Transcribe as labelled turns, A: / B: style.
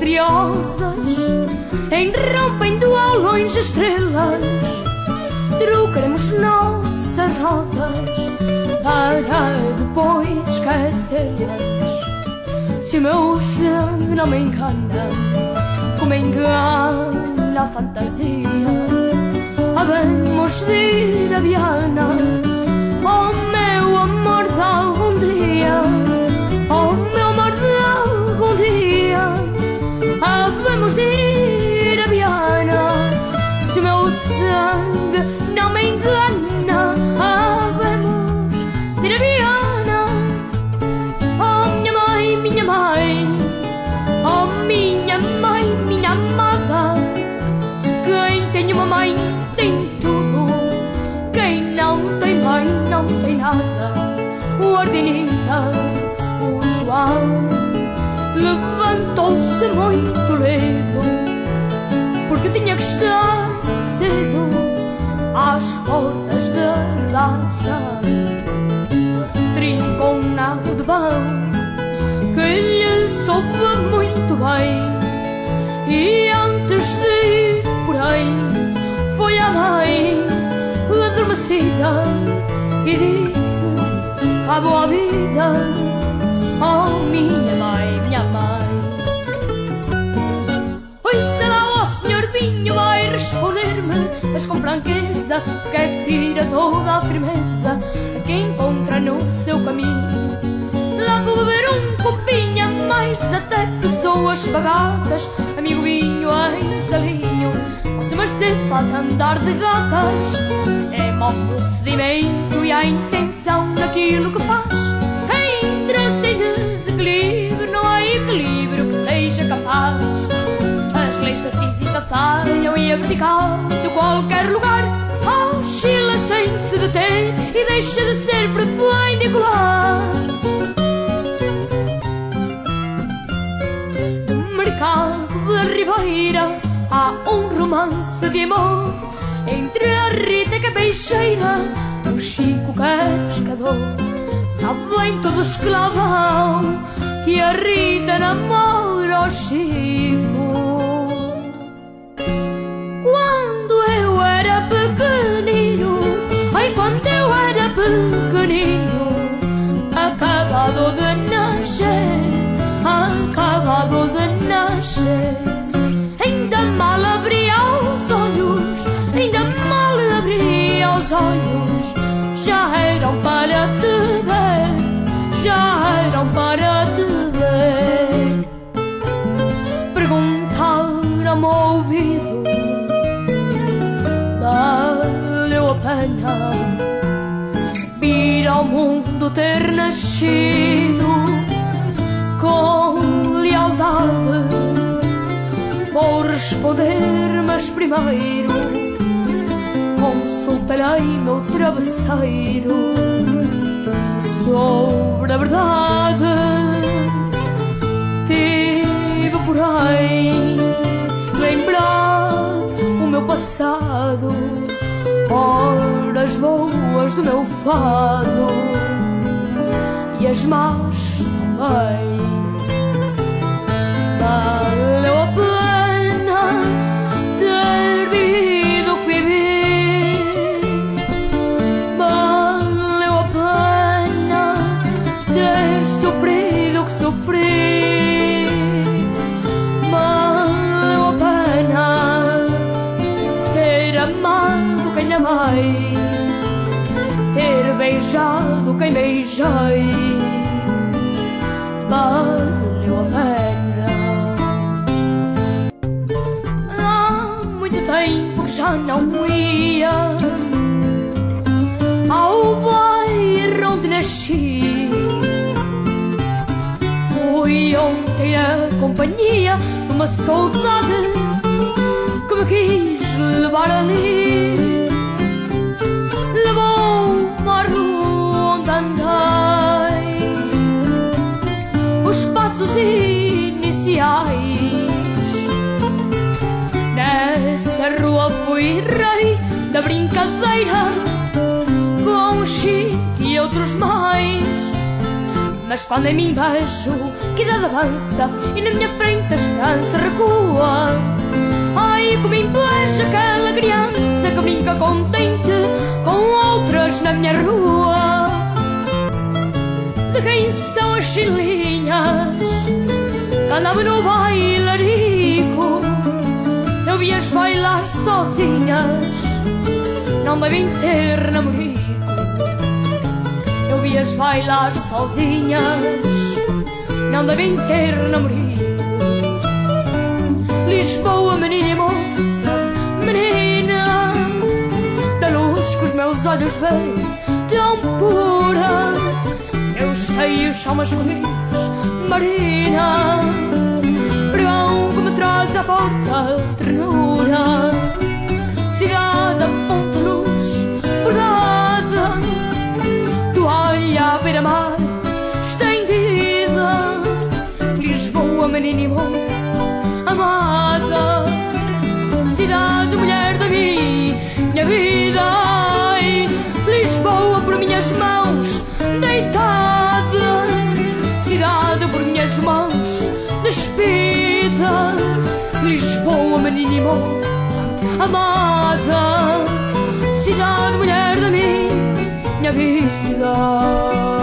A: misteriosas enrompem do ao longe estrelas. Trocaremos nossas rosas para depois esquecê-las. Se o meu sangue não me engana, como engana a fantasia, havemos de ir a não me engana, havemos de ir a Viana, oh minha mãe, minha mãe, oh minha mãe, minha amada, quem tem uma mãe tem tudo, quem não tem mãe não tem nada. O Ordinita, o João, levantou-se muito ledo, porque tinha que estar às portas da redação. Trincou um nabo de pão que lhe soube muito bem. E antes de ir por aí, foi a mãe adormecida e disse: Acabou a vida, oh minha mãe, minha mãe. Oi, sei lá, o senhor Vinho vai responder-me, mas com franqueza, porque é que tira toda a firmeza a quem encontra no seu caminho. Lá vou beber um copinho mais até pessoas pagadas Amigo vinho em salinho. Você mercê faz andar de gatas É mau procedimento e a intenção naquilo que faz. Entra sem desequilíbrio Não há equilíbrio que seja capaz. As leis da física falham e a vertical De qualquer deixa de ser perpendicular mercado da Ribeira há um romance de amor entre a Rita que peixeira e o Chico que é pescador. Sabem todos que lá vão que a Rita namora o Chico. Os olhos. Já eram para te ver, já eram para te ver. Perguntaram ao ouvido, valeu a pena vir ao mundo ter nascido com lealdade. Vou responder, mas primeiro meu travesseiro sobre a verdade. Tive porém lembrar o meu passado, horas boas do meu fado e as más também. Valeu beijado quem beijei. Valeu a pena. Há muito tempo que já não ia ao bairro onde nasci. Fui ontem a companhia de uma saudade que me quis levar ali. Rei da brincadeira com o Chico e outros mais. Mas quando em mim vejo que idade avança e na minha frente a esperança recua. Ai, como inveja aquela criança que brinca contente com outras na minha rua. De quem são as chilinhas que andavam no bailarico? Vi-as bailar sozinhas, não devem ter namorico. Eu vi-as bailar sozinhas não devem ter namorido. Lisboa, menina e moça, menina, da luz que os meus olhos veem, tão pura. Eu sei os são masculinos, Marina, Moça amada, cidade, mulher da minha vida. Lisboa por minhas mãos deitada, cidade por minhas mãos despida. Lisboa, menina moça amada, cidade, mulher da minha vida.